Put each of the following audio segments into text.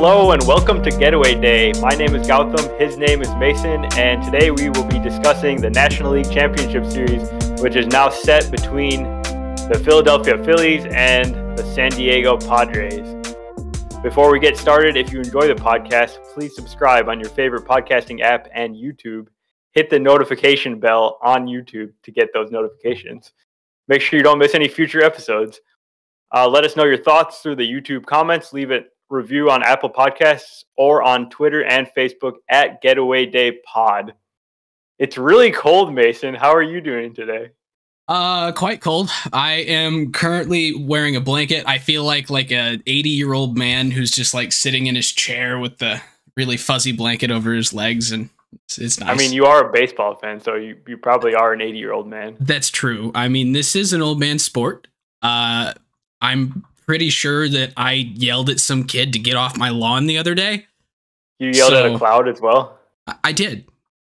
Hello and welcome to Getaway Day. My name is Gautam, his name is Mason, and today we will be discussing the National League Championship Series, which is now set between the Philadelphia Phillies and the San Diego Padres. Before we get started, if you enjoy the podcast, please subscribe on your favorite podcasting app and YouTube. Hit the notification bell on YouTube to get those notifications. Make sure you don't miss any future episodes. Uh, let us know your thoughts through the YouTube comments. Leave it review on Apple Podcasts or on Twitter and Facebook at Getaway Day Pod. It's really cold, Mason. How are you doing today? Uh, quite cold. I am currently wearing a blanket. I feel like like a 80 year old man who's just like sitting in his chair with the really fuzzy blanket over his legs, and it's, it's nice. I mean, you are a baseball fan, so you you probably are an 80 year old man. That's true. I mean, this is an old man sport. Uh, I'm pretty sure that I yelled at some kid to get off my lawn the other day. You yelled so, at a cloud as well. I, I did.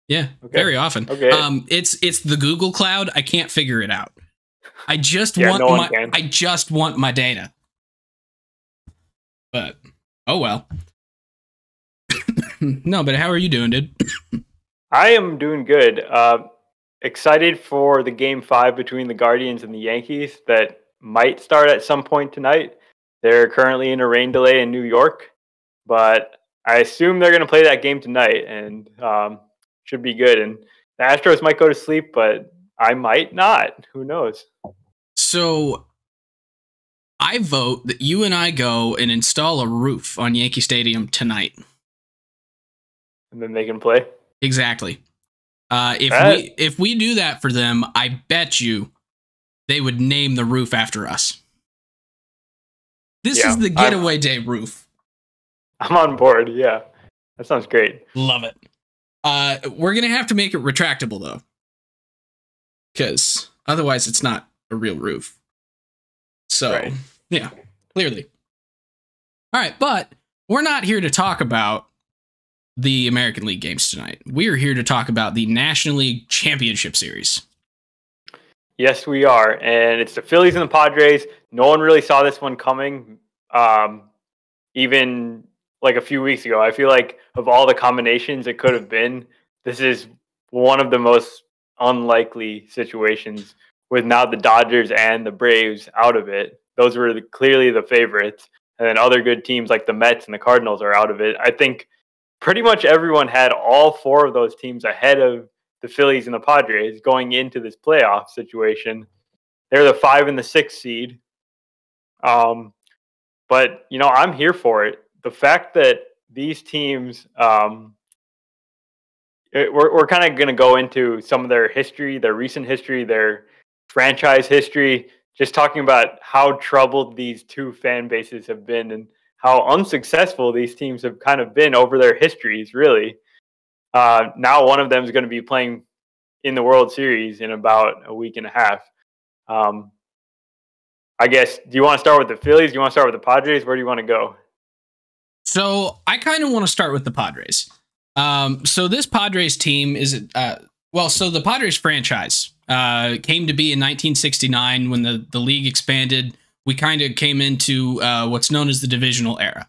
Yeah, okay. very often. Okay. Um, it's it's the Google Cloud. I can't figure it out. I just yeah, want no my can. I just want my data. But oh well. no, but how are you doing, dude? I am doing good. Uh, excited for the game five between the Guardians and the Yankees that might start at some point tonight. They're currently in a rain delay in New York, but I assume they're going to play that game tonight and um, should be good. And the Astros might go to sleep, but I might not. Who knows? So I vote that you and I go and install a roof on Yankee Stadium tonight. And then they can play? Exactly. Uh, if that... we if we do that for them, I bet you they would name the roof after us. This yeah, is the getaway I'm, day roof. I'm on board. Yeah. That sounds great. Love it. Uh, we're going to have to make it retractable though. Cuz otherwise it's not a real roof. So, right. yeah, clearly. All right, but we're not here to talk about the American League games tonight. We're here to talk about the National League Championship Series. Yes, we are, and it's the Phillies and the Padres. No one really saw this one coming, um, even like a few weeks ago. I feel like of all the combinations it could have been, this is one of the most unlikely situations. With now the Dodgers and the Braves out of it, those were the, clearly the favorites, and then other good teams like the Mets and the Cardinals are out of it. I think pretty much everyone had all four of those teams ahead of the Phillies and the Padres going into this playoff situation. They're the five and the six seed. Um, but you know, I'm here for it. The fact that these teams, um, it, we're we're kind of going to go into some of their history, their recent history, their franchise history. Just talking about how troubled these two fan bases have been and how unsuccessful these teams have kind of been over their histories, really. Uh, now one of them is going to be playing in the World Series in about a week and a half. Um, I guess. Do you want to start with the Phillies? Do you want to start with the Padres? Where do you want to go? So I kind of want to start with the Padres. Um, so this Padres team is uh, well. So the Padres franchise uh, came to be in 1969 when the the league expanded. We kind of came into uh, what's known as the divisional era.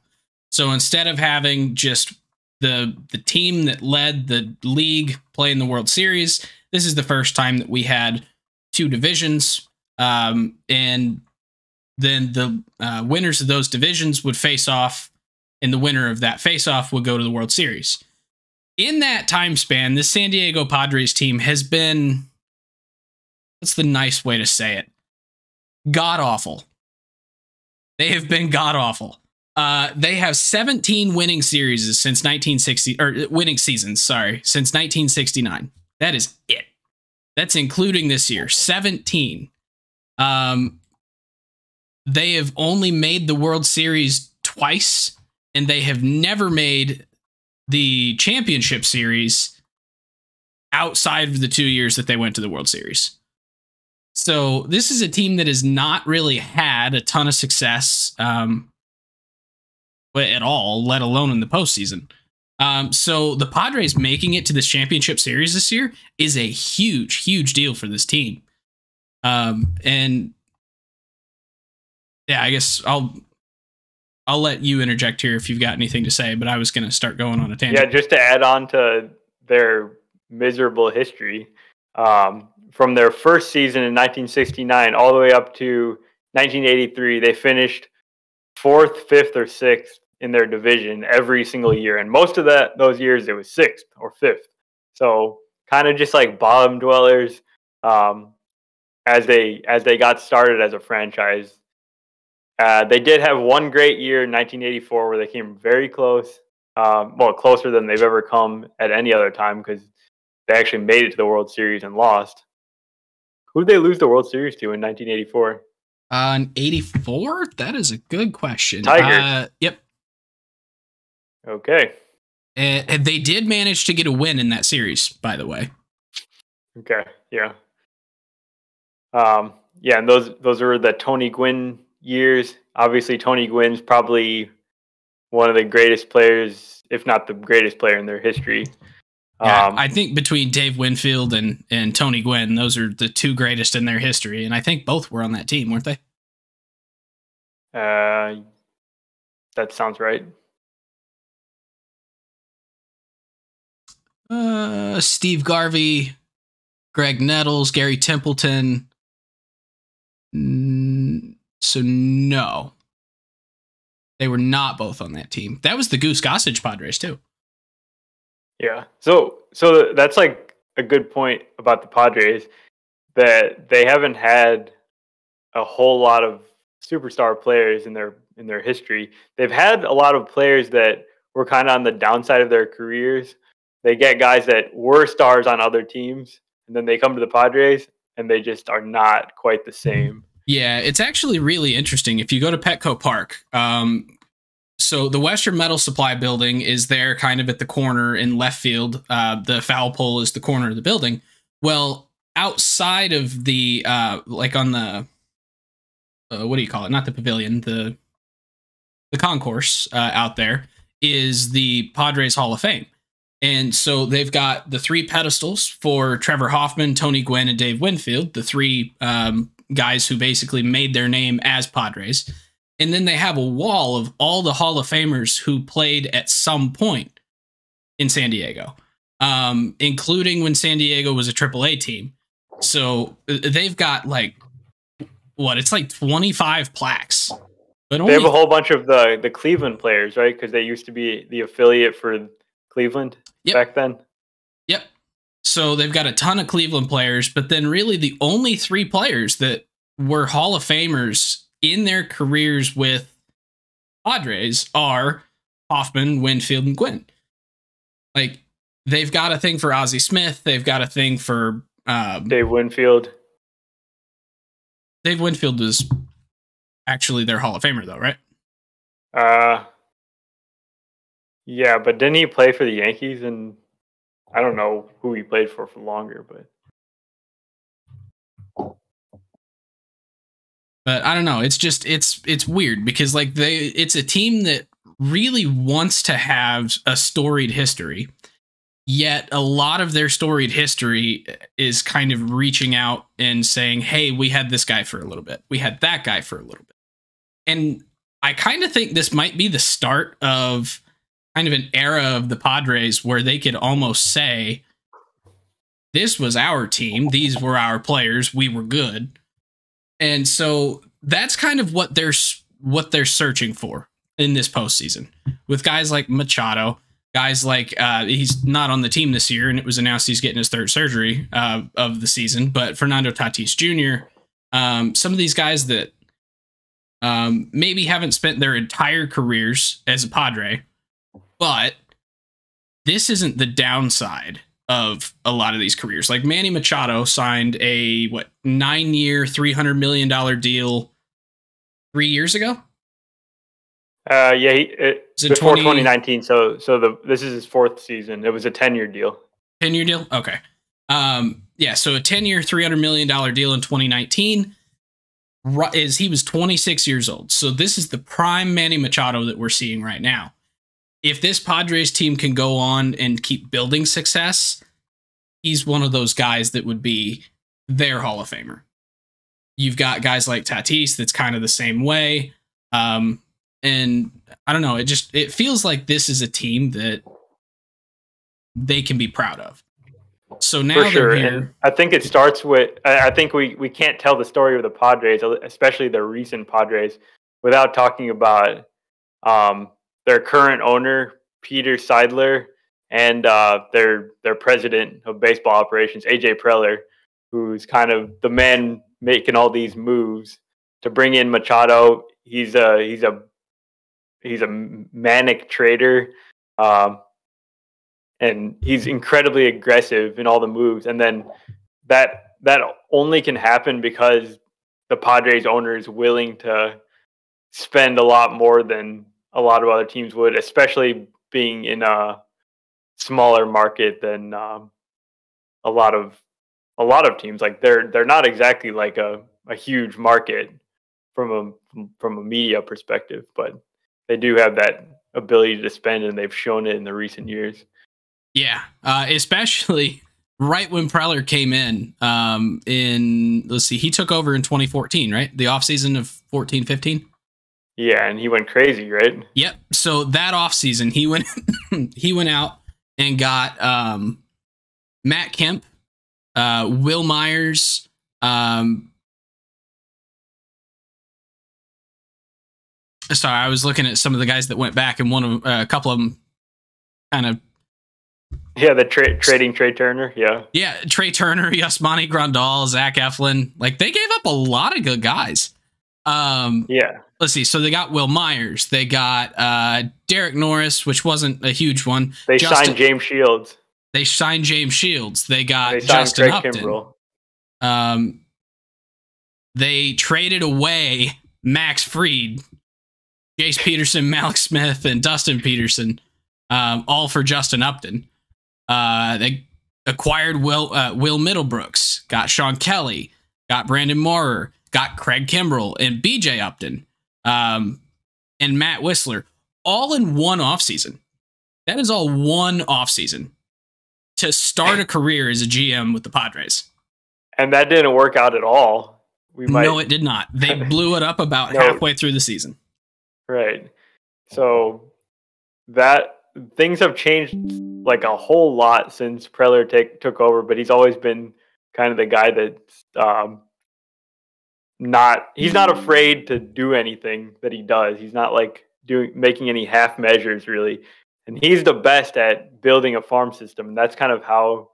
So instead of having just the the team that led the league play in the World Series. This is the first time that we had two divisions, um, and then the uh, winners of those divisions would face off, and the winner of that face off would go to the World Series. In that time span, the San Diego Padres team has been what's the nice way to say it? God awful. They have been god awful. Uh, they have 17 winning series since 1960 or uh, winning seasons, sorry, since 1969. That is it. That's including this year. 17. Um, they have only made the World Series twice, and they have never made the championship series outside of the two years that they went to the World Series. So this is a team that has not really had a ton of success. Um, at all, let alone in the postseason. Um, so the Padres making it to this championship series this year is a huge, huge deal for this team. Um, and yeah, I guess I'll I'll let you interject here if you've got anything to say. But I was going to start going on a tangent. Yeah, just to add on to their miserable history, um, from their first season in 1969 all the way up to 1983, they finished fourth, fifth, or sixth in their division every single year, and most of that those years it was sixth or fifth. So kind of just like bottom dwellers um, as they as they got started as a franchise. Uh, they did have one great year in 1984 where they came very close, um, well closer than they've ever come at any other time because they actually made it to the World Series and lost. Who did they lose the World Series to in 1984? Uh, 84? That is a good question. Tigers. Uh, yep. Okay. And and they did manage to get a win in that series, by the way. Okay. Yeah. Um, yeah, and those those are the Tony Gwynn years. Obviously, Tony Gwynn's probably one of the greatest players, if not the greatest player in their history. Yeah, Um, I think between Dave Winfield and, and Tony Gwynn, those are the two greatest in their history. And I think both were on that team, weren't they? uh, that sounds right. Uh, Steve Garvey, Graig Nettles, Gary Templeton. So no, they were not both on that team. That was the Goose Gossage Padres too. Yeah. So so that's like a good point about the Padres that they haven't had a whole lot of superstar players in their in their history. They've had a lot of players that were kind of on the downside of their careers. They get guys that were stars on other teams and then they come to the Padres and they just are not quite the same. Yeah, it's actually really interesting. If you go to Petco Park, um, so the Western Metal Supply building is there kind of at the corner in left field. Uh, the foul pole is the corner of the building. Well, outside of the, uh, like on the, uh, what do you call it? Not the pavilion, the, the concourse uh, out there is the Padres Hall of Fame. And so they've got the three pedestals for Trevor Hoffman, Tony Gwynn, and Dave Winfield, the three um, guys who basically made their name as Padres. And then they have a wall of all the Hall of Famers who played at some point in San Diego, um, including when San Diego was a AAA team. So uh, they've got like, what? It's like 25 plaques. But They have a whole bunch of the the Cleveland players, right? Because they used to be the affiliate for Cleveland Yep. back then. Yep. So they've got a ton of Cleveland players, but then really the only three players that were Hall of Famers in their careers with Padres are Hoffman, Winfield, and Gwynn. Like they've got a thing for Ozzie Smith. They've got a thing for um, Dave Winfield. Dave Winfield was actually their Hall of Famer, though, right? Uh, yeah, but didn't he play for the Yankees? And I don't know who he played for for longer, but but I don't know. It's just it's it's weird because like they it's a team that really wants to have a storied history. Yet a lot of their storied history is kind of reaching out and saying, "Hey, we had this guy for a little bit. We had that guy for a little bit." And I kind of think this might be the start of kind of an era of the Padres where they could almost say, "This was our team. These were our players. We were good." And so that's kind of what they're what they're searching for in this postseason with guys like Machado, guys like uh, he's not on the team this year, and it was announced he's getting his third surgery uh, of the season. But Fernando Tatis Jr., um, some of these guys that um, maybe haven't spent their entire careers as a Padre, but this isn't the downside of a lot of these careers. Like Manny Machado signed a what nine year, three hundred million dollar deal three years ago. uh, yeah, he, it, Is it before 20 2019. So so the this is his fourth season. It was a 10 year deal. Ten year deal. Okay. Um. Yeah. So a ten year, three hundred million dollar deal in 2019 ru- is he was 26 years old. So this is the prime Manny Machado that we're seeing right now. If this Padres team can go on and keep building success, he's one of those guys that would be their Hall of Famer. You've got guys like Tatis that's kind of the same way. Um, and I don't know. It just it feels like this is a team that they can be proud of. So now For sure. And I think it starts with I I think we, we can't tell the story of the Padres, especially the recent Padres, without talking about um, their current owner, Peter Seidler, and uh, their their president of baseball operations, AJ Preller, who's kind of the man making all these moves to bring in Machado. He's a he's a he's a manic trader. Um, and he's incredibly aggressive in all the moves. And then that that only can happen because the Padres owner is willing to spend a lot more than a lot of other teams would, especially being in a smaller market than um, a lot of a lot of teams. Like they're they're not exactly like a, a huge market from a from a media perspective, but they do have that ability to spend, and they've shown it in the recent years. Yeah, uh, especially right when Preller came in. Um, in let's see, he took over in 2014, right? The offseason of 14, 15. Yeah, and he went crazy, right? Yep. So that offseason, he went he went out and got um, Matt Kemp, uh, Wil Myers, um, sorry, I was looking at some of the guys that went back, and one of uh, a couple of them kind of Yeah, the tra- trading Trea Turner. Yeah, yeah, Trea Turner, Yasmani Grandal, Zach Eflin, like they gave up a lot of good guys. Um, yeah, let's see. So they got Wil Myers, they got uh, Derek Norris, which wasn't a huge one. they Justin- signed James Shields. They signed James Shields. They got They Justin Craig Upton. Kimbrel. Um, they traded away Max Fried, Jace Peterson, Mallex Smith, and Dustin Peterson, um, all for Justin Upton. Uh, they acquired Will uh, Will Middlebrooks, got Shawn Kelley, got Brandon Maurer, got Craig Kimbrel and BJ Upton, um, and Matt Wisler, all in one offseason. That is all one offseason to start a career as a GM with the Padres. and that didn't work out at all. We might no, it did not. They blew it up about No. halfway through the season. right. So that things have changed like a whole lot since Preller take, took over, but he's always been kind of the guy that's um, not he's not afraid to do anything that he does. He's not like doing making any half measures really, and he's the best at building a farm system. And that's kind of how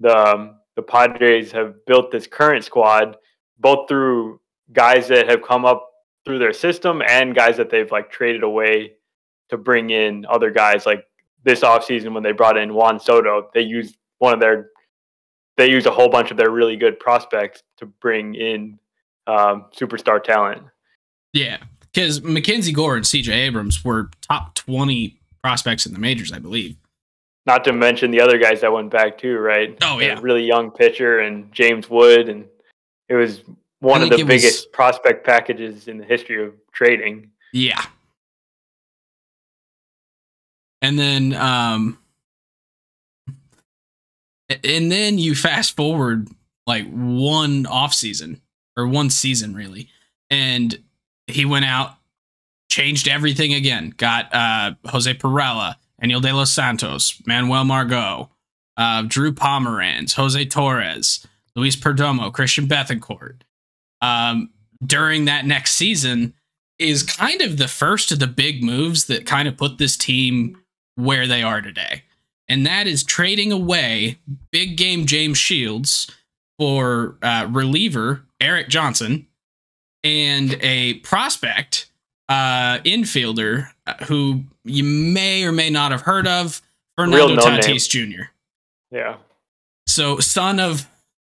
the um, the Padres have built this current squad, both through guys that have come up through their system and guys that they've like traded away to bring in other guys. Like this offseason when they brought in Juan Soto, they used one of their they used a whole bunch of their really good prospects to bring in um, superstar talent. Yeah, because Mackenzie Gore and CJ Abrams were top 20 prospects in the majors, I believe. Not to mention the other guys that went back too, right? Oh, yeah. really young pitcher and James Wood, and it was one of the it was- biggest prospect packages in the history of trading. Yeah. And then um and then you fast forward like one off season or one season really. And he went out, changed everything again. Got uh Jose Pirela, Anil De Los Santos, Manuel Margot, uh Drew Pomeranz, Jose Torres, Luis Perdomo, Christian Bethancourt. Um during that next season, is kind of the first of the big moves that kind of put this team where they are today. And that is trading away big game James Shields for uh, reliever Erik Johnson and a prospect uh, infielder uh, who you may or may not have heard of, Fernando no name. Tatis Jr. Yeah. So, son of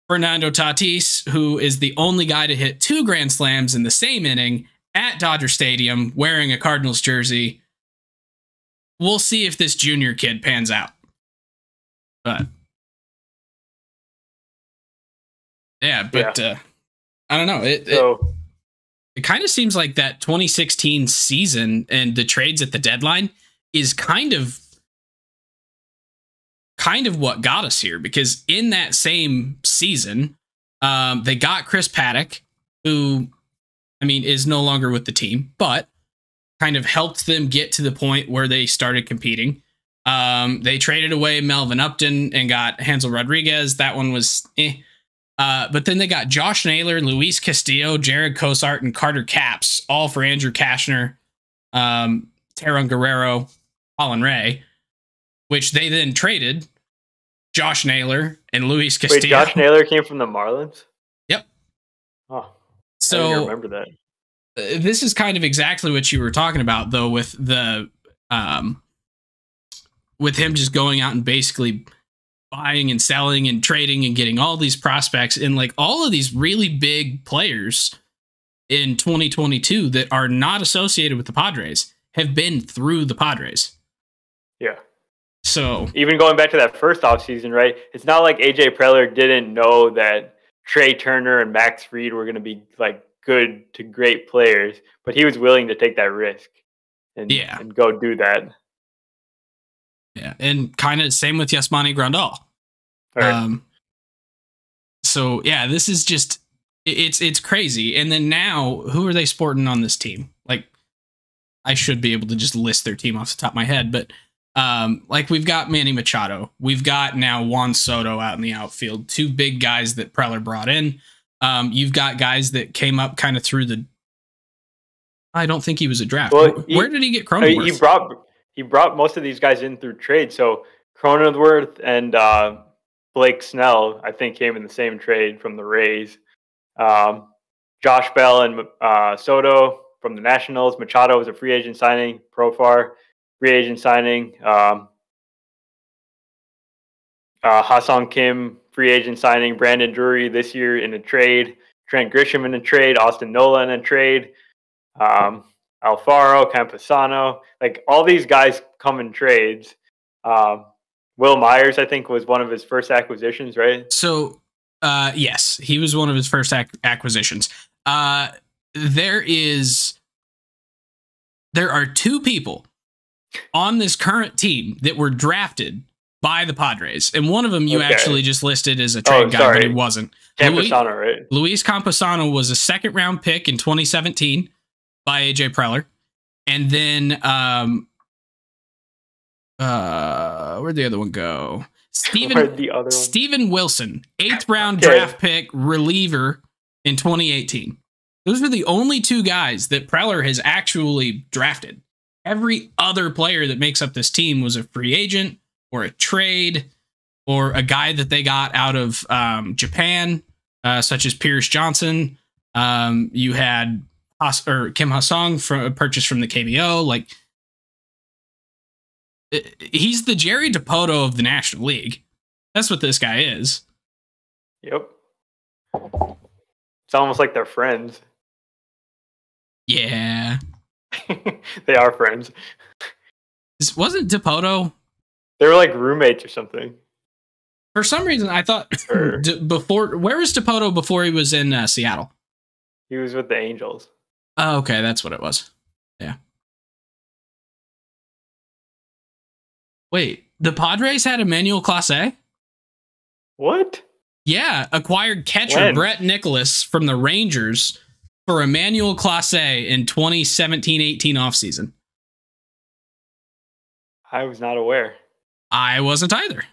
Fernando Tatis, who is the only guy to hit two grand slams in the same inning at Dodger Stadium wearing a Cardinals jersey. We'll see if this junior kid pans out. But yeah, but uh, I don't know. It, it, it kind of seems like that 2016 season and the trades at the deadline is kind of kind of what got us here because in that same season um, they got Chris Paddack who i mean is no longer with the team but kind of helped them get to the point where they started competing. Um, they traded away Melvin Upton and got Hansel Rodriguez. That one was eh. Uh, but then they got Josh Naylor, Luis Castillo, Jared Cosart, and Carter Capps, all for Andrew Cashner, um, Guerrero, Colin Rea, which they then traded Josh Naylor and Luis Castillo. Wait, Josh Naylor came from the Marlins? Yep. Oh, so I remember that. Uh, this is kind of exactly what you were talking about, though, with the um, with him just going out and basically buying and selling and trading and getting all these prospects and like all of these really big players in 2022 that are not associated with the Padres have been through the Padres. Yeah. So even going back to that first offseason, right? It's not like AJ Preller didn't know that Trea Turner and Max Fried were going to be like good to great players, but he was willing to take that risk and, yeah. and go do that. Yeah, and kind of same with Yasmani Grandal. Right. Um, so yeah, this is just it's it's crazy. And then now, who are they sporting on this team? Like, I should be able to just list their team off the top of my head, but um, like we've got Manny Machado, we've got now Juan Soto out in the outfield, two big guys that Preller brought in. Um, you've got guys that came up kind of through the. I don't think he was a draft. Well, Where he- did he get Cronenworth? he brought he brought most of these guys in through trade. So Cronenworth and uh, Blake Snell, I think, came in the same trade from the Rays. Um, Josh Bell and uh, Soto from the Nationals. Machado was a free agent signing. Profar, free agent signing. Um, uh, Hassan Kim, free agent signing. Brandon Drury this year in a trade. Trent Grisham in a trade. Austin Nola in a trade. Um, Alfaro, Campusano, like all these guys come in trades. Um, Wil Myers, I think, was one of his first acquisitions, right? So, uh, yes, he was one of his first ac- acquisitions. Uh, there is, there are two people on this current team that were drafted by the Padres, and one of them you Okay. actually just listed as a trade Oh, guy, but sorry. it wasn't. Louis- Campusano, right? Luis Campusano was a second round pick in 2017 by AJ Preller. And then um uh where'd the other one go? Where'd Steven the other one? Steven Wilson, eighth round Okay. draft pick reliever in 2018. Those were the only two guys that Preller has actually drafted. Every other player that makes up this team was a free agent or a trade or a guy that they got out of um, Japan, uh, such as Pierce Johnson. Um, you had Has- or Kim Ha-seong from purchased from the KBO. Like he's the Jerry Dipoto of the National League. That's what this guy is. Yep. It's almost like they're friends. Yeah. they are friends. Is- Wasn't Dipoto They were like roommates or something. for some reason I thought before where was Dipoto before he was in uh, Seattle? He was with the Angels. Oh, okay, that's what it was. Yeah. Wait, the Padres had Emmanuel Clase? What? Yeah, acquired catcher When? Brett Nicholas from the Rangers for Emmanuel Clase in 2017-18 offseason. I was not aware. I wasn't either.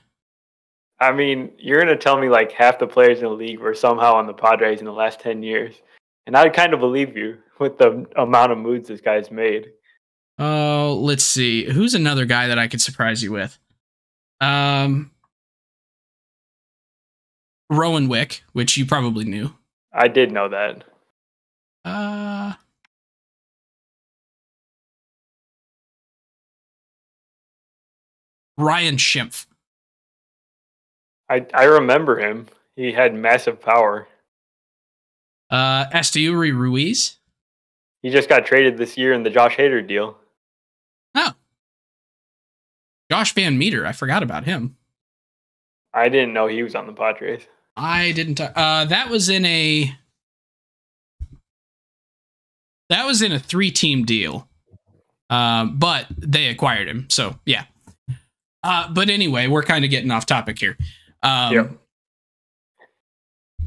I mean, you're gonna tell me like half the players in the league were somehow on the Padres in the last ten years, and I'd kind of believe you with the amount of moods this guy's made. Oh, let's see. Who's another guy that I could surprise you with? Um Rowan Wick, which you probably knew. I did know that. Uh Ryan Schimpf. I I remember him. He had massive power. Uh Esteury Ruiz. He just got traded this year in the Josh Hader deal. Oh. Josh Van Meter. I forgot about him. I didn't know he was on the Padres. I didn't. Uh, that was in a. That was in a three-team deal, um, but they acquired him. So yeah. Uh, but anyway, we're kind of getting off topic here. Um, Yep.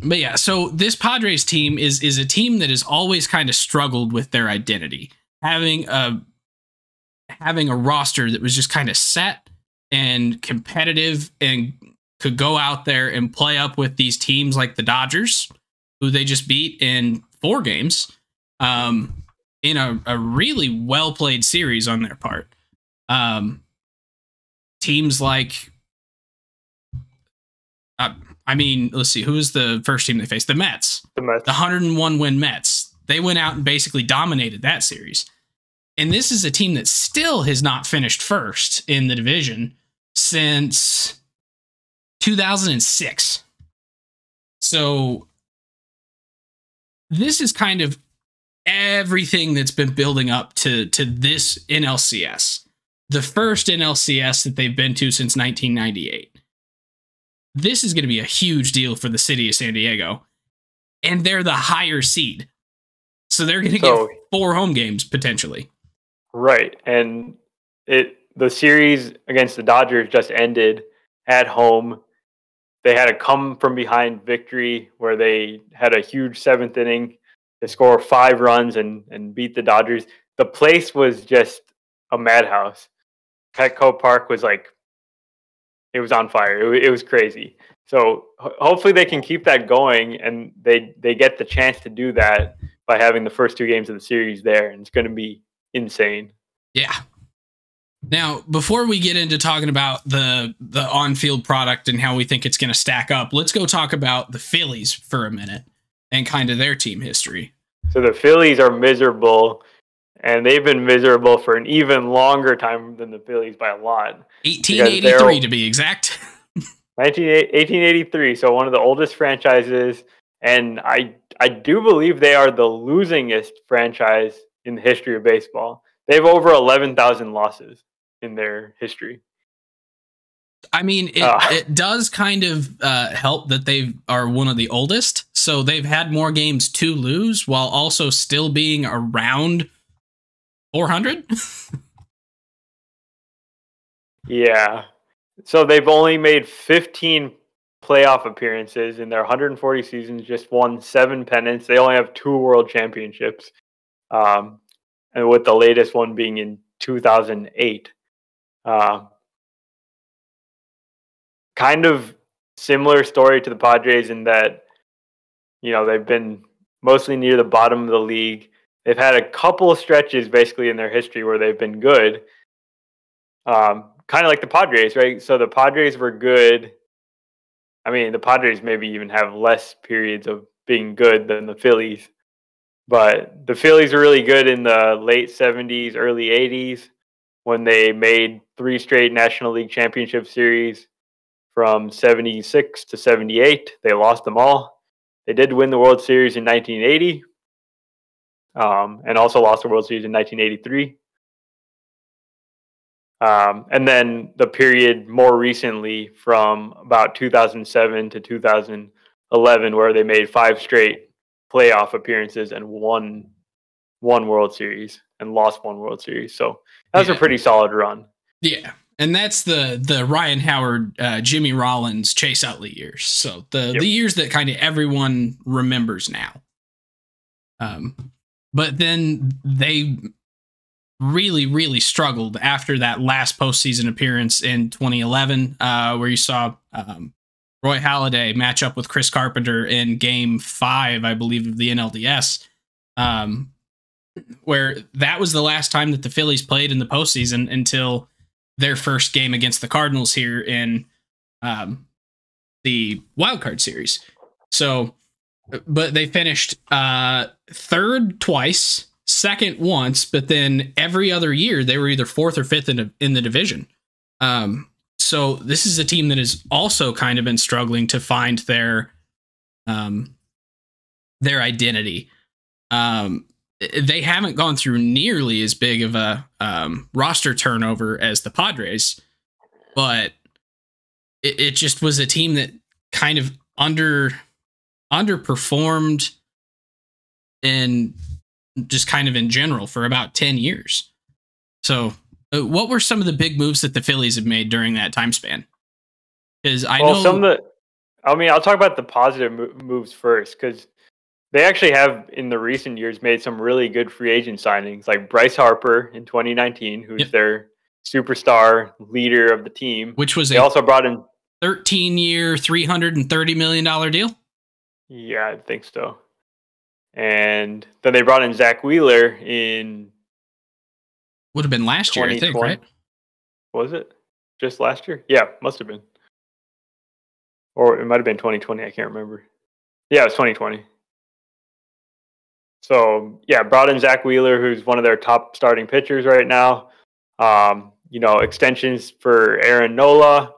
But yeah, so this Padres team is is a team that has always kind of struggled with their identity, having a having a roster that was just kind of set and competitive and could go out there and play up with these teams like the Dodgers, who they just beat in four games, um, in a, a really well played series on their part. Um, teams like, uh, I mean, let's see, who was the first team they faced? The Mets. The Mets. The 101 win Mets. They went out and basically dominated that series. And this is a team that still has not finished first in the division since 2006. So this is kind of everything that's been building up to to this NLCS. The first NLCS that they've been to since 1998. This is going to be a huge deal for the city of San Diego. And they're the higher seed. So they're going to so, get four home games potentially. Right. And it the series against the Dodgers just ended at home. They had a come from behind victory where they had a huge seventh inning to score five runs and, and beat the Dodgers. The place was just a madhouse. Petco Park was like, it was on fire. It, it was crazy. So ho- hopefully they can keep that going and they, they get the chance to do that by having the first two games of the series there. And it's going to be insane. Yeah, now, before we get into talking about the the on-field product and how we think it's going to stack up, let's go talk about the Phillies for a minute and kind of their team history. So the Phillies are miserable and they've been miserable for an even longer time than the Phillies by a lot. 1883 to be exact. 1883, so one of the oldest franchises and I I do believe they are the losingest franchise in the history of baseball. They have over 11,000 losses in their history. I mean, it, uh, it does kind of uh, help that they are one of the oldest. So they've had more games to lose while also still being around 400. yeah. So they've only made 15 playoff appearances in their 140 seasons, just won seven pennants. They only have two world championships. Um, and with the latest one being in 2008. Uh, kind of similar story to the Padres in that, you know, they've been mostly near the bottom of the league. They've had a couple of stretches basically in their history where they've been good. Um, kind of like the Padres, right? So the Padres were good. I mean, the Padres maybe even have less periods of being good than the Phillies. But the Phillies were really good in the late 70s, early 80s when they made three straight National League Championship Series from 76 to 78. They lost them all. They did win the World Series in 1980 um, and also lost the World Series in 1983. Um, and then the period more recently from about 2007 to 2011, where they made five straight playoff appearances and won one World Series and lost one World Series. So that was yeah. a pretty solid run. Yeah. And that's the the Ryan Howard, uh, Jimmy Rollins, Chase Utley years. So the yep. the years that kind of everyone remembers now. Um, but then they really really struggled after that last postseason appearance in 2011, uh, where you saw um, Roy Halladay match up with Chris Carpenter in Game Five, I believe, of the NLDS, um, where that was the last time that the Phillies played in the postseason until their first game against the Cardinals here in um, the wild card series. So, but they finished uh, third twice, second once, but then every other year they were either fourth or fifth in, in the division. Um, so this is a team that has also kind of been struggling to find their um their identity. Um they haven't gone through nearly as big of a um, roster turnover as the Padres, but it, it just was a team that kind of under underperformed and just kind of in general for about 10 years. So uh, what were some of the big moves that the Phillies have made during that time span? Because I well, know some of the. I mean, I'll talk about the positive moves first because they actually have in the recent years made some really good free agent signings, like Bryce Harper in 2019, who's yep. their superstar leader of the team. Which was they also brought in 13 year, 330 million dollar deal. Yeah, I think so. And then they brought in Zack Wheeler in. Would have been last year, I think, right? Was it just last year? Yeah, must have been. Or it might have been 2020. I can't remember. Yeah, it was 2020. So yeah, brought in Zack Wheeler, who's one of their top starting pitchers right now. Um, you know, extensions for Aaron Nola,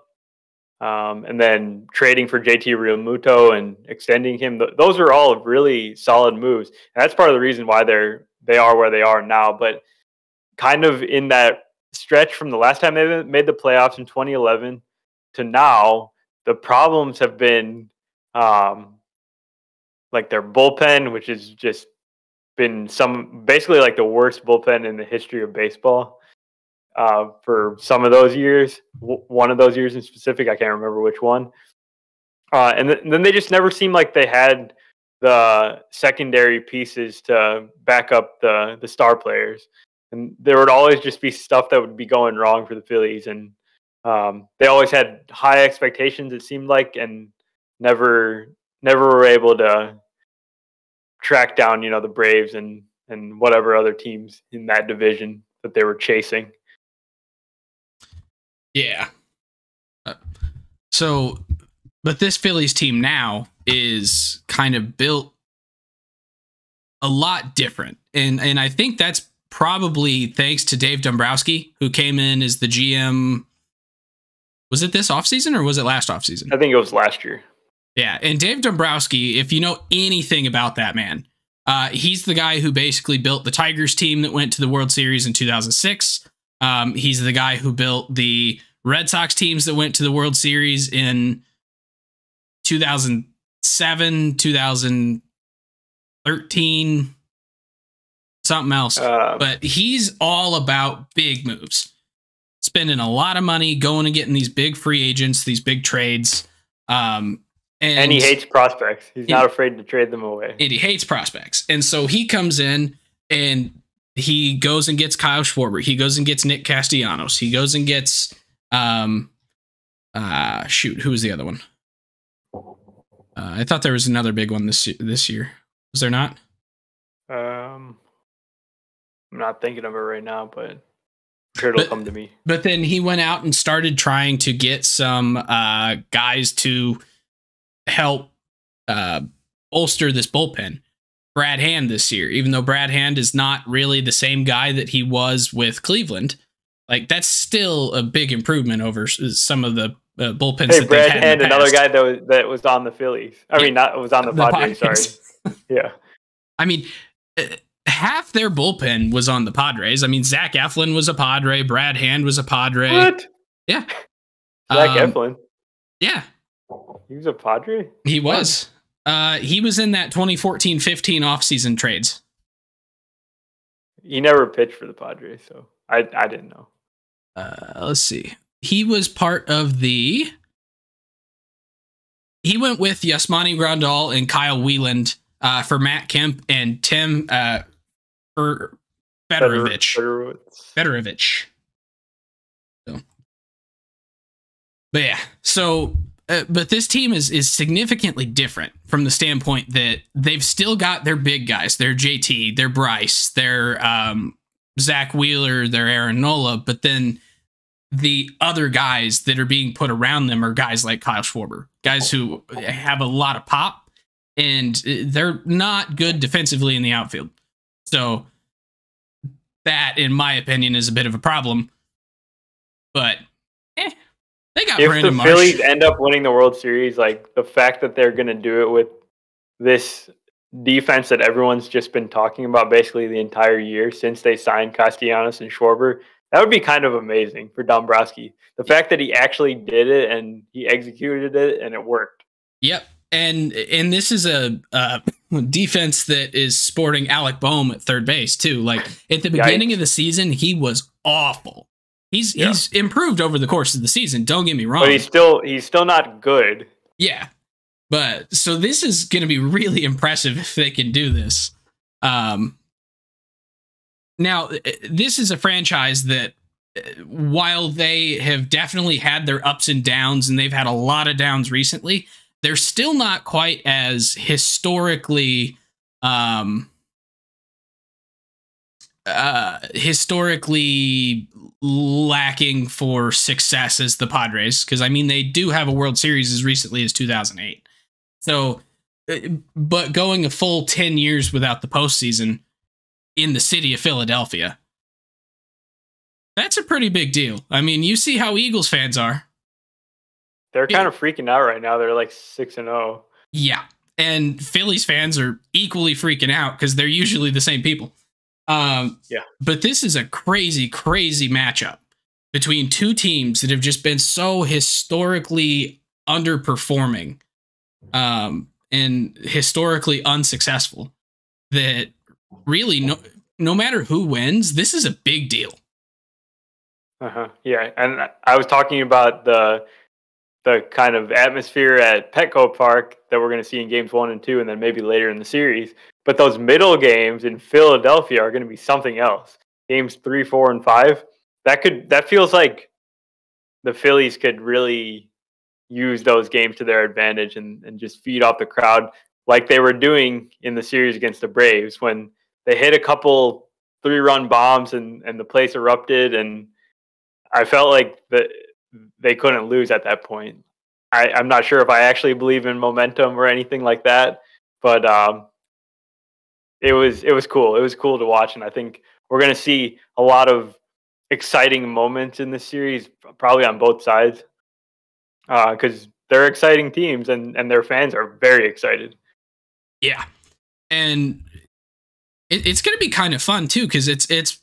um, and then trading for JT Realmuto and extending him. those are all really solid moves, and that's part of the reason why they're they are where they are now. But kind of in that stretch from the last time they made the playoffs in 2011 to now, the problems have been um, like their bullpen, which has just been some basically like the worst bullpen in the history of baseball uh, for some of those years. W- one of those years in specific, I can't remember which one. Uh, and, th- and, then they just never seemed like they had the secondary pieces to back up the the star players. And there would always just be stuff that would be going wrong for the Phillies, and um, they always had high expectations. It seemed like, and never never were able to track down, you know, the Braves and and whatever other teams in that division that they were chasing. Yeah. Uh, so, but this Phillies team now is kind of built a lot different, and and I think that's probably thanks to Dave Dombrowski, who came in as the GM. Was it this offseason or was it last offseason? I think it was last year. Yeah, and Dave Dombrowski, if you know anything about that man, uh, he's the guy who basically built the Tigers team that went to the World Series in 2006. Um, he's the guy who built the Red Sox teams that went to the World Series in 2007, 2013, something else. Uh, but he's all about big moves, spending a lot of money, going and getting these big free agents, these big trades. Um, and, and he hates prospects. He's not afraid to trade them away. And he hates prospects. And so he comes in and he goes and gets Kyle Schwarber. He goes and gets Nick Castellanos. He goes and gets um uh shoot, who was the other one? Uh, I thought there was another big one this this year. Was there not? Um I'm not thinking of it right now, but I'm sure it'll but, come to me. But then he went out and started trying to get some uh guys to help uh, bolster this bullpen. Brad Hand this year, even though Brad Hand is not really the same guy that he was with Cleveland, like that's still a big improvement over some of the uh, bullpens. Hey, Brad Hand, another guy that was that was on the Phillies. I yeah, mean, not was on the, the Padres. Padres. Sorry. yeah. I mean, uh, half their bullpen was on the Padres. I mean, Zach Eflin was a Padre. Brad Hand was a Padre. What? Yeah. Zach um, Eflin. Yeah. He was a Padre? He was. Uh, he was in that 2014 15 offseason trades. He never pitched for the Padres, so I, I didn't know. Uh, let's see. He was part of the. He went with Yasmani Grandal and Kyle Wieland uh, for Matt Kemp and Tim uh, for Federowicz. Federowicz. So. But yeah, so uh, but this team is is significantly different from the standpoint that they've still got their big guys, their JT, their Bryce, their um, Zack Wheeler, their Aaron Nola, but then the other guys that are being put around them are guys like Kyle Schwarber, guys who have a lot of pop, and they're not good defensively in the outfield. So that, in my opinion, is a bit of a problem. But they got if Brandon the Marsh. Phillies end up winning the World Series, like the fact that they're going to do it with this defense that everyone's just been talking about basically the entire year since they signed Castellanos and Schwarber, that would be kind of amazing for Dombrowski. The fact that he actually did it and he executed it and it worked. Yep. And and this is a, a defense that is sporting Alec Bohm at third base too. Like at the beginning Yikes. of the season, he was awful. He's yeah. he's improved over the course of the season. Don't get me wrong. But he's still he's still not good. Yeah. But so this is going to be really impressive if they can do this. Um, now, this is a franchise that, while they have definitely had their ups and downs, and they've had a lot of downs recently, they're still not quite as historically um, uh, historically lacking for success as the Padres because I mean they do have a World Series as recently as 2008. So, uh, but going a full 10 years without the postseason in the city of Philadelphia, that's a pretty big deal. I mean, you see how Eagles fans are. They're kind of freaking out right now. They're like 6 and 0. Yeah. And Phillies fans are equally freaking out because they're usually the same people. Um, yeah. But this is a crazy, crazy matchup between two teams that have just been so historically underperforming um, and historically unsuccessful that really no no matter who wins, this is a big deal. Uh huh. Yeah, and I was talking about the the kind of atmosphere at Petco Park that we're going to see in games one and two, and then maybe later in the series. But those middle games in Philadelphia are going to be something else. Games three, four, and five. That could that feels like the Phillies could really use those games to their advantage and, and just feed off the crowd like they were doing in the series against the Braves when they hit a couple three run bombs and, and the place erupted and I felt like the they couldn't lose at that point. I, I'm not sure if I actually believe in momentum or anything like that, but um, it was it was cool. It was cool to watch, and I think we're going to see a lot of exciting moments in this series, probably on both sides, because uh, they're exciting teams, and and their fans are very excited. Yeah, and it, it's going to be kind of fun too, because it's it's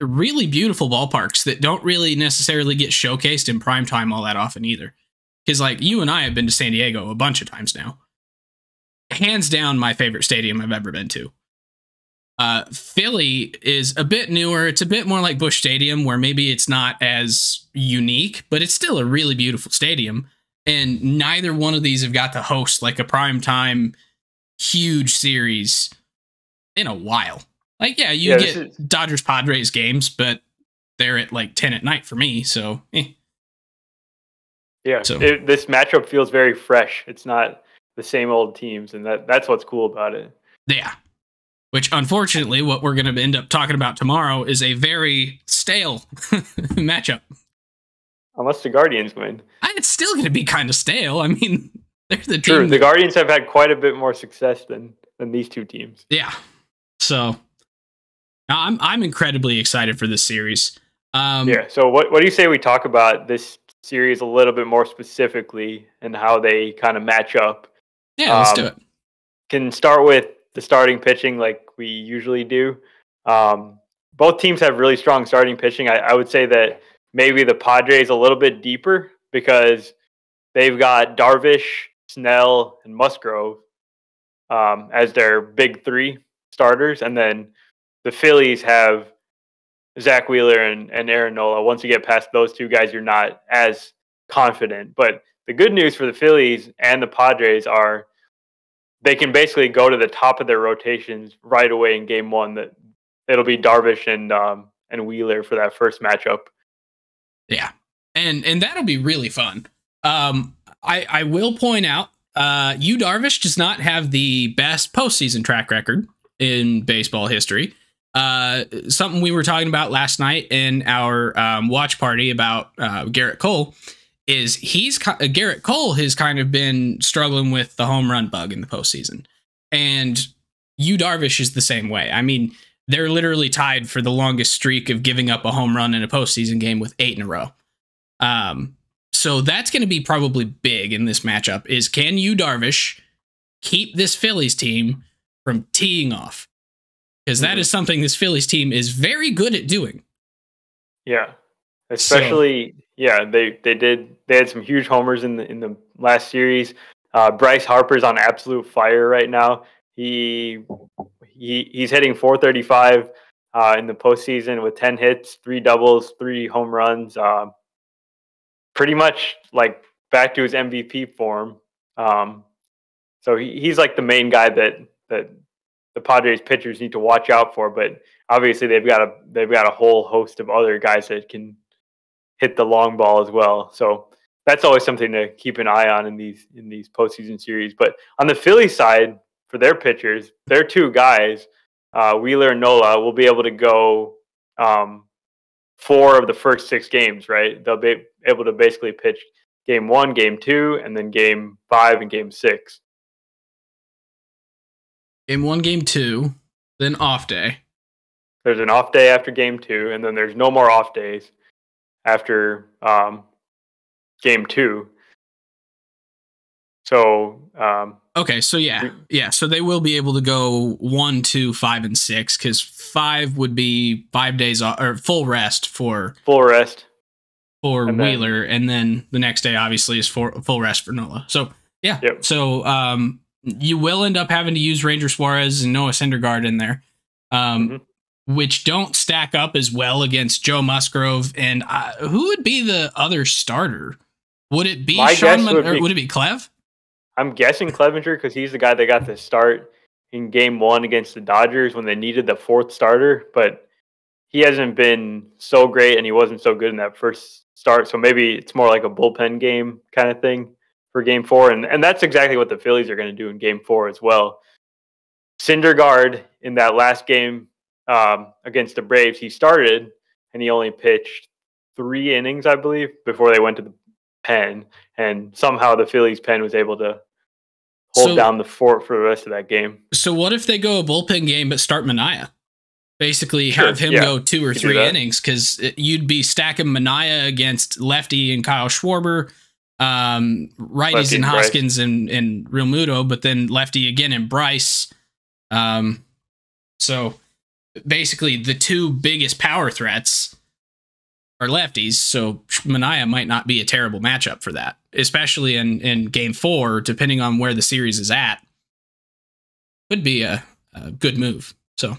really beautiful ballparks that don't really necessarily get showcased in prime time all that often either. Because like you and I have been to San Diego a bunch of times now. Hands down, my favorite stadium I've ever been to. Uh, Philly is a bit newer. It's a bit more like Busch Stadium, where maybe it's not as unique, but it's still a really beautiful stadium. And neither one of these have got to host like a prime time huge series in a while. Like, yeah, you yeah, get is... Dodgers Padres games, but they're at like 10 at night for me. So, eh. yeah, so. It, this matchup feels very fresh. It's not the same old teams, and that, that's what's cool about it. Yeah. Which, unfortunately, what we're going to end up talking about tomorrow is a very stale matchup. Unless the Guardians win. It's still going to be kind of stale. I mean, they're the True. team. The Guardians have had quite a bit more success than, than these two teams. Yeah. So I'm I'm incredibly excited for this series. Um, yeah. So what what do you say we talk about this series a little bit more specifically and how they kind of match up? Yeah, um, let's do um, it. Can start with the starting pitching like we usually do. Um, both teams have really strong starting pitching. I, I would say that maybe the Padres a little bit deeper because they've got Darvish, Snell, and Musgrove um, as their big three starters, and then the Phillies have Zack Wheeler and, and Aaron Nola. Once you get past those two guys, you're not as confident. But the good news for the Phillies and the Padres are they can basically go to the top of their rotations right away in game one. That it'll be Darvish and um, and Wheeler for that first matchup. Yeah, and and that'll be really fun. Um, I I will point out, uh, Yu Darvish does not have the best postseason track record in baseball history uh, something we were talking about last night in our um, watch party about uh, Gerrit Cole is he's Gerrit Cole has kind of been struggling with the home run bug in the postseason, and Yu Darvish is the same way. I mean, they're literally tied for the longest streak of giving up a home run in a postseason game with eight in a row. Um, so that's going to be probably big in this matchup. Is can Yu Darvish keep this Phillies team from teeing off? because mm-hmm. something this Phillies team is very good at doing. Yeah, especially so. Yeah they they did they had some huge homers in the in the last series. Uh, Bryce Harper's on absolute fire right now. He he he's hitting 435 uh, in the postseason with 10 hits, three doubles, three home runs. Uh, pretty much like back to his MVP form. Um, So he, he's like the main guy that that the Padres pitchers need to watch out for. But obviously they've got a they've got a whole host of other guys that can hit the long ball as well. So that's always something to keep an eye on in these in these postseason series. But on the Philly side, for their pitchers, their two guys, uh, Wheeler and Nola, will be able to go um, four of the first six games. Right, they'll be able to basically pitch game one, game two, and then game five and game six. Game one, game two, then off day. There's an off day after game two, and then there's no more off days after um, game two. So um, okay, so yeah, yeah, so they will be able to go one, two, five, and six because five would be five days off, or full rest for full rest for and Wheeler, then, and then the next day obviously is for full rest for Nola. So yeah, yep. so um, you will end up having to use Ranger Suarez and Noah Syndergaard in there. Um, mm-hmm which don't stack up as well against Joe Musgrove. And uh, who would be the other starter? Would it be My Sean would, be, would it be Clev? I'm guessing Clevinger because he's the guy that got the start in game one against the Dodgers when they needed the fourth starter, but he hasn't been so great and he wasn't so good in that first start. So maybe it's more like a bullpen game kind of thing for game four. And, and that's exactly what the Phillies are going to do in game four as well. Syndergaard in that last game um, against the Braves, he started and he only pitched three innings, I believe, before they went to the pen. And somehow the Phillies pen was able to hold so, down the fort for the rest of that game. So what if they go a bullpen game but start Manaea? Basically, sure, have him yeah, go two or three innings because you'd be stacking Manaea against lefty and Kyle Schwarber, um, righties lefty and Hoskins and, and Real Realmuto, but then lefty again and Bryce. Um, so basically the two biggest power threats are lefties, so Manaea might not be a terrible matchup for that, especially in in game four, depending on where the series is at. Would be a, a good move. So,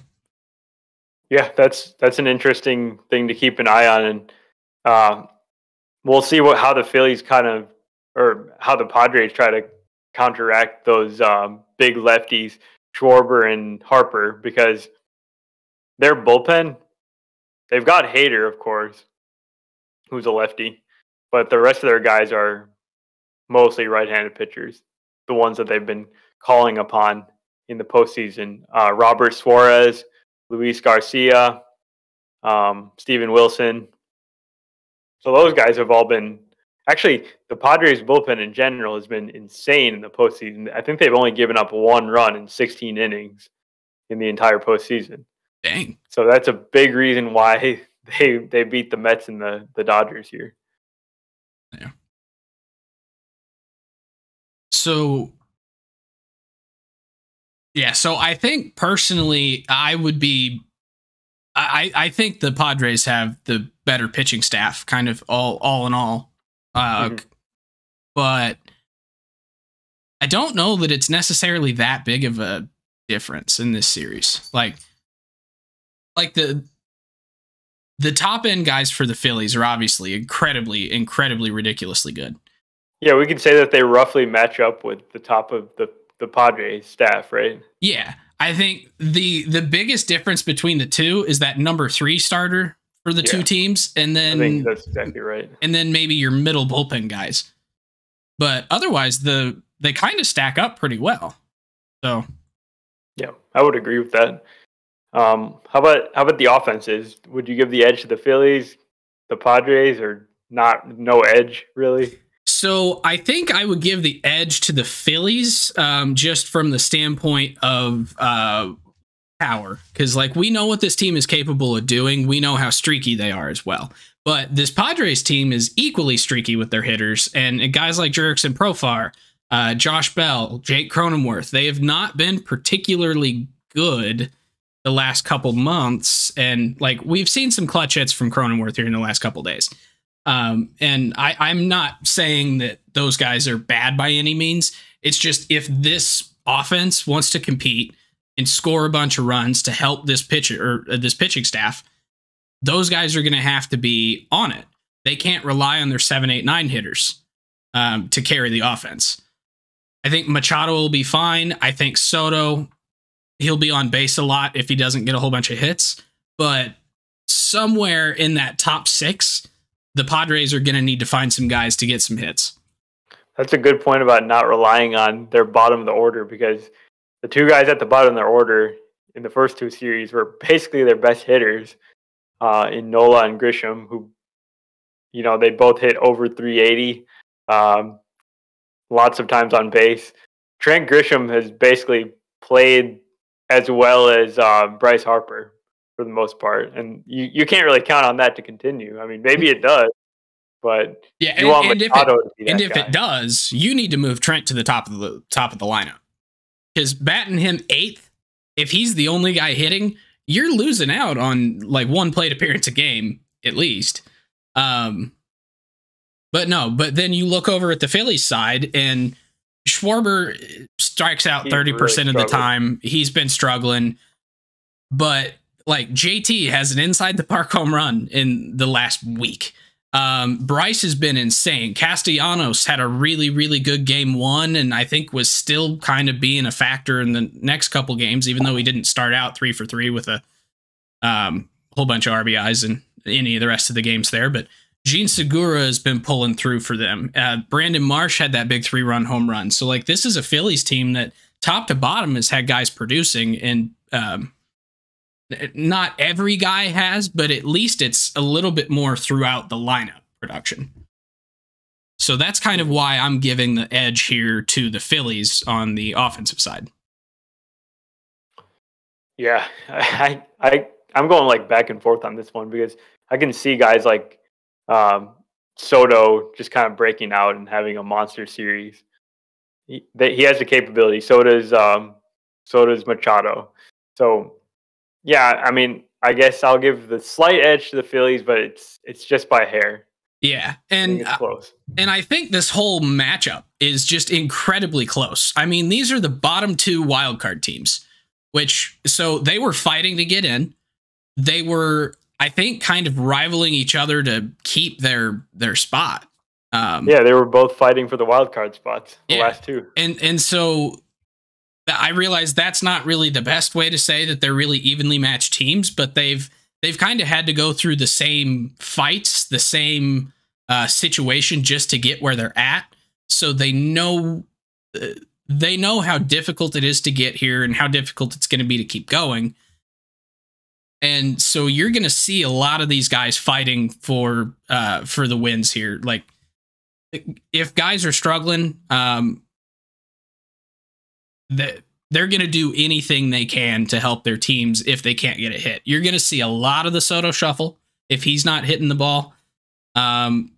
yeah, that's that's an interesting thing to keep an eye on, and uh, we'll see what how the Phillies kind of or how the Padres try to counteract those um, big lefties, Schwarber and Harper, because their bullpen, they've got Hader, of course, who's a lefty, but the rest of their guys are mostly right-handed pitchers, the ones that they've been calling upon in the postseason. Uh, Robert Suarez, Luis Garcia, um, Steven Wilson. So those guys have all been actually the Padres bullpen in general has been insane in the postseason. I think they've only given up one run in 16 innings in the entire postseason. Dang. So that's a big reason why they they beat the Mets and the the Dodgers here. Yeah. So yeah, so I think personally I would be I I think the Padres have the better pitching staff kind of all all in all. Uh mm-hmm. but I don't know that it's necessarily that big of a difference in this series. Like like the the top end guys for the Phillies are obviously incredibly, incredibly ridiculously good. Yeah, we could say that they roughly match up with the top of the the Padres staff, right? Yeah. I think the the biggest difference between the two is that number three starter for the yeah. two teams, and then that's exactly right. And then maybe your middle bullpen guys. But otherwise, the they kind of stack up pretty well. So, yeah, I would agree with that. Um, how about how about the offenses? Would you give the edge to the Phillies, the Padres, or not? No edge, really. So I think I would give the edge to the Phillies, um, just from the standpoint of uh, power, because like we know what this team is capable of doing. We know how streaky they are as well. But this Padres team is equally streaky with their hitters, and guys like Jurickson Profar, uh, Josh Bell, Jake Cronenworth, they have not been particularly good the last couple months, and like we've seen some clutch hits from Cronenworth here in the last couple days. Um, and I, I'm not saying that those guys are bad by any means. It's just if this offense wants to compete and score a bunch of runs to help this pitcher or uh, this pitching staff, those guys are going to have to be on it. They can't rely on their seven, eight, nine hitters um, to carry the offense. I think Machado will be fine. I think Soto, he'll be on base a lot if he doesn't get a whole bunch of hits. But somewhere in that top six, the Padres are going to need to find some guys to get some hits. That's a good point about not relying on their bottom of the order because the two guys at the bottom of their order in the first two series were basically their best hitters uh, in Nola and Grisham, who, you know, they both hit over 380 um, lots of times on base. Trent Grisham has basically played as well as uh, Bryce Harper for the most part, and you, you can't really count on that to continue. I mean, maybe it does, but yeah, and, and if, it, and if it does, you need to move Trent to the top of the top of the lineup because batting him eighth, if he's the only guy hitting, you're losing out on like one plate appearance a game at least. Um, but no, but then you look over at the Phillies side and Schwarber strikes out thirty percent really of the time. He's been struggling, but like JT has an inside the park home run in the last week. Um, Bryce has been insane. Castellanos had a really, really good game one, and I think was still kind of being a factor in the next couple games, even though he didn't start out three for three with a um, whole bunch of RBIs and any of the rest of the games there. But Jean Segura has been pulling through for them. Uh, Brandon Marsh had that big three run home run. So, like, this is a Phillies team that top to bottom has had guys producing, and um, not every guy has, but at least it's a little bit more throughout the lineup production. So that's kind of why I'm giving the edge here to the Phillies on the offensive side. Yeah, I I I'm going like back and forth on this one because I can see guys like um, Soto just kind of breaking out and having a monster series. He, they, he has the capability. So does um, so does Machado. So yeah, I mean, I guess I'll give the slight edge to the Phillies, but it's it's just by hair. Yeah, and close. and I think this whole matchup is just incredibly close. I mean, these are the bottom two wildcard teams, which so they were fighting to get in. They were, I think, kind of rivaling each other to keep their their spot. Um, yeah, they were both fighting for the wild card spots. The yeah. last two, and and so I realize that's not really the best way to say that they're really evenly matched teams, but they've they've kind of had to go through the same fights, the same uh, situation just to get where they're at. So they know uh, they know how difficult it is to get here and how difficult it's going to be to keep going. And so you're going to see a lot of these guys fighting for uh, for the wins here. Like if guys are struggling, um, that they're going to do anything they can to help their teams if they can't get a hit. You're going to see a lot of the Soto shuffle if he's not hitting the ball. Um,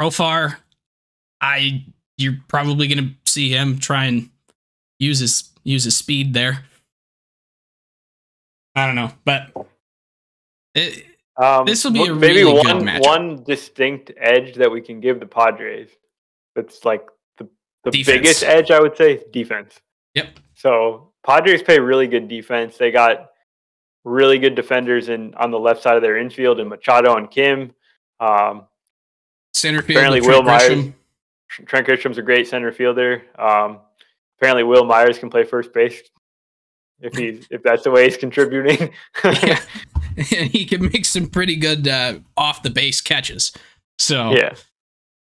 Profar, I you're probably going to see him try and use his use his speed there. I don't know, but it, um, this will be a maybe really one one distinct edge that we can give the Padres. That's like the the biggest edge I would say defense. Yep. So Padres play really good defense. They got really good defenders in on the left side of their infield and Machado and Kim. Um, center field. Apparently, Wil Myers. Trent Grisham's a great center fielder. Um, apparently, Wil Myers can play first base if he's if that's the way he's contributing. yeah, he can make some pretty good uh, off the base catches. So yeah,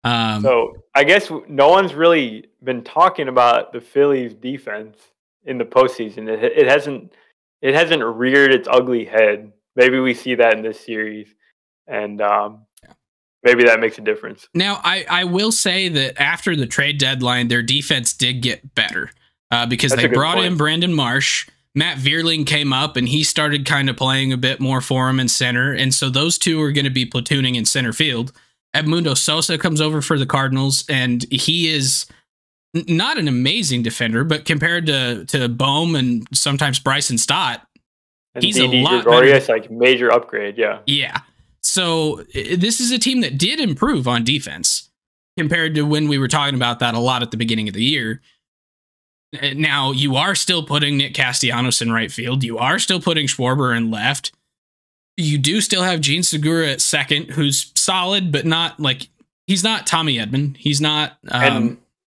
um, so I guess no one's really been talking about the Phillies defense in the postseason. It, it hasn't it hasn't reared its ugly head. Maybe we see that in this series, and um, maybe that makes a difference. Now, I I will say that after the trade deadline, their defense did get better uh, because That's they brought point. in Brandon Marsh. Matt Vierling came up and he started kind of playing a bit more for him in center, and so those two are going to be platooning in center field. Edmundo Sosa comes over for the Cardinals, and he is not an amazing defender, but compared to to Bohm and sometimes Bryson Stott, and he's Didi a lot Gregorius, better. like major upgrade. Yeah, yeah. So this is a team that did improve on defense compared to when we were talking about that a lot at the beginning of the year. Now you are still putting Nick Castellanos in right field. You are still putting Schwarber in left you do still have Jean Segura at second, who's solid, but not like he's not Tommy Edman. He's not. Um, and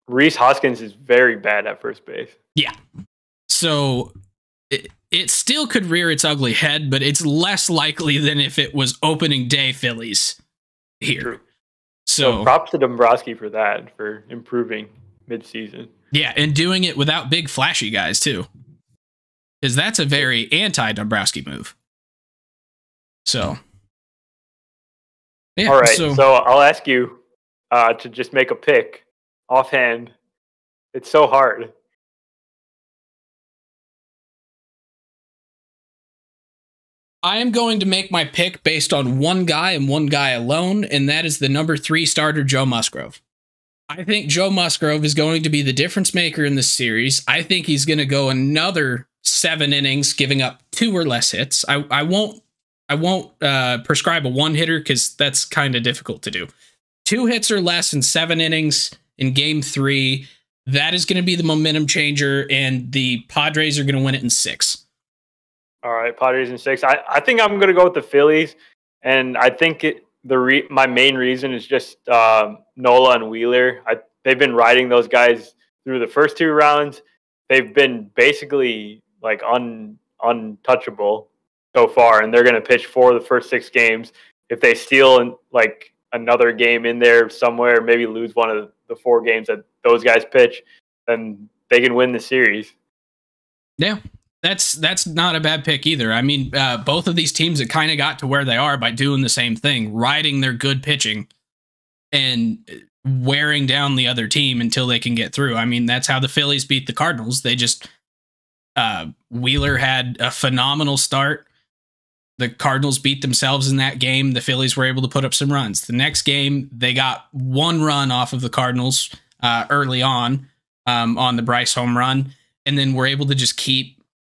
Rhys Hoskins is very bad at first base. Yeah. So it, it still could rear its ugly head, but it's less likely than if it was opening day Phillies here. True. So, So props to Dombrowski for that, for improving midseason. Yeah, and doing it without big flashy guys too. Because that's a very anti Dombrowski move. So yeah, All right, so, so, I'll ask you uh, to just make a pick offhand. It's so hard. I am going to make my pick based on one guy and one guy alone, and that is the number three starter, Joe Musgrove. I think Joe Musgrove is going to be the difference maker in this series. I think he's going to go another seven innings, giving up two or less hits. I, I won't I won't uh, prescribe a one hitter because that's kind of difficult to do. Two hits or less in seven innings in game three. That is going to be the momentum changer, and the Padres are going to win it in six. All right, Padres in six. I, I think I'm going to go with the Phillies, and I think it, the re, my main reason is just um, Nola and Wheeler. I, they've been riding those guys through the first two rounds. They've been basically like un untouchable so far, and they're going to pitch for the first six games. If they steal like another game in there somewhere, maybe lose one of the four games that those guys pitch, then they can win the series. Yeah, that's that's not a bad pick either. I mean, uh, both of these teams that kind of got to where they are by doing the same thing, riding their good pitching and wearing down the other team until they can get through. I mean, that's how the Phillies beat the Cardinals. They just uh, Wheeler had a phenomenal start. The Cardinals beat themselves in that game. The Phillies were able to put up some runs. The next game, they got one run off of the Cardinals uh, early on um, on the Bryce home run, and then were able to just keep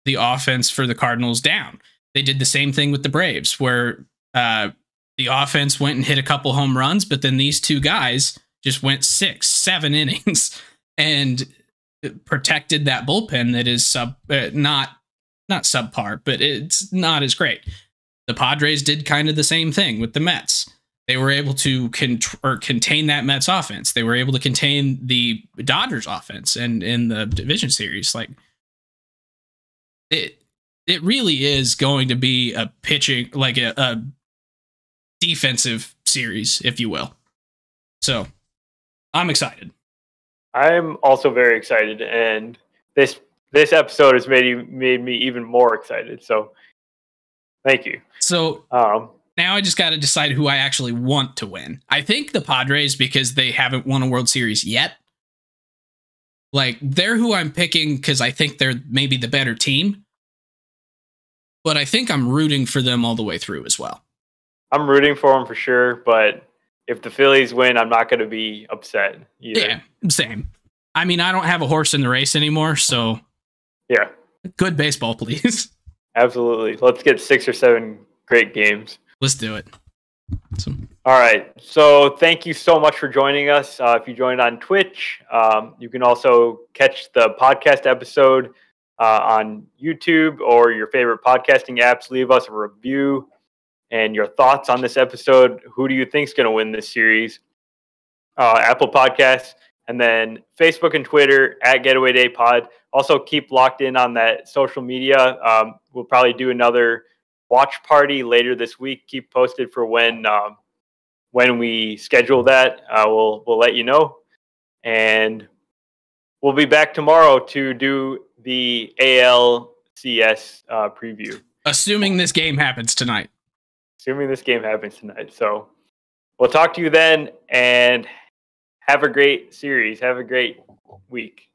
the offense for the Cardinals down. They did the same thing with the Braves, where uh, the offense went and hit a couple home runs, but then these two guys just went six, seven innings and protected that bullpen that is sub uh, not not subpar, but it's not as great. The Padres did kind of the same thing with the Mets. They were able to cont- or contain that Mets offense. They were able to contain the Dodgers offense and in the division series. Like it, it really is going to be a pitching like a, a defensive series, if you will. So, I'm excited. I'm also very excited, and this this episode has made made me even more excited. So, thank you. So Um, now I just got to decide who I actually want to win. I think the Padres because they haven't won a World Series yet. Like they're who I'm picking because I think they're maybe the better team. But I think I'm rooting for them all the way through as well. I'm rooting for them for sure, but if the Phillies win, I'm not going to be upset either. Yeah, same. I mean, I don't have a horse in the race anymore, so yeah, good baseball, please. absolutely. Let's get six or seven great games. Let's do it. So, All right. So thank you so much for joining us. Uh, if you joined on Twitch, um, you can also catch the podcast episode uh, on YouTube or your favorite podcasting apps. Leave us a review and your thoughts on this episode. Who do you think is going to win this series? Uh, Apple Podcasts, and then Facebook and Twitter at Getaway Day Pod. Also, keep locked in on that social media. Um, we'll probably do another watch party later this week. Keep posted for when um, when we schedule that. Uh, we'll we'll let you know, and we'll be back tomorrow to do the ALCS uh, preview. assuming this game happens tonight. Assuming this game happens tonight. So we'll talk to you then, and have a great series. Have a great week.